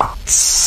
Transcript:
Ah.